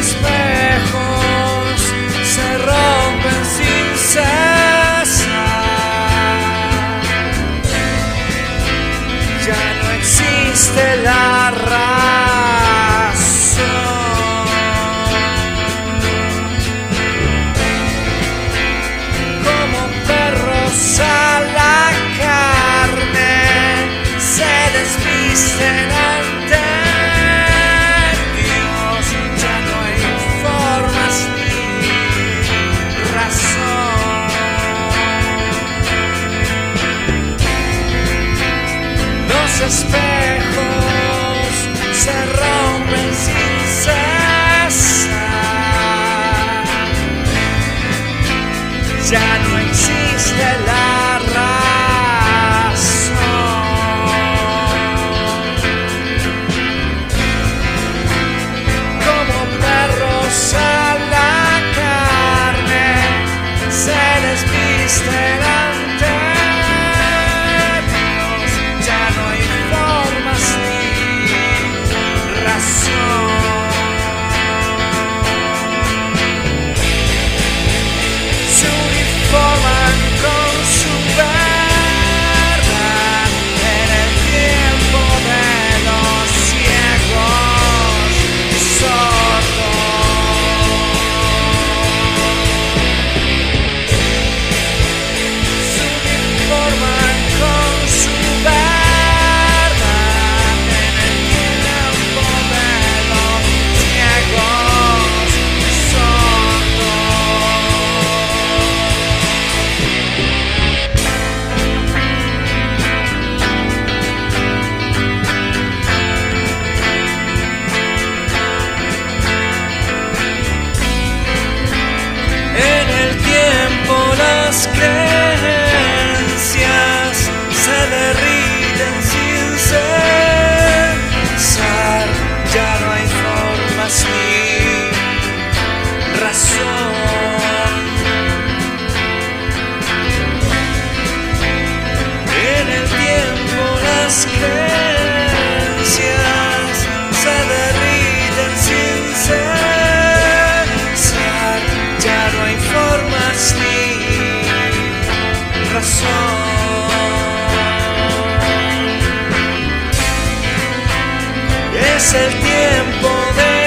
espejos se rompen sin cesar. Ya no existe la razón. Como perros a la carne se desvisten. el tiempo las creencias se derriten sin cesar. Ya no hay formas ni razón. En el tiempo las creencias Es el tiempo de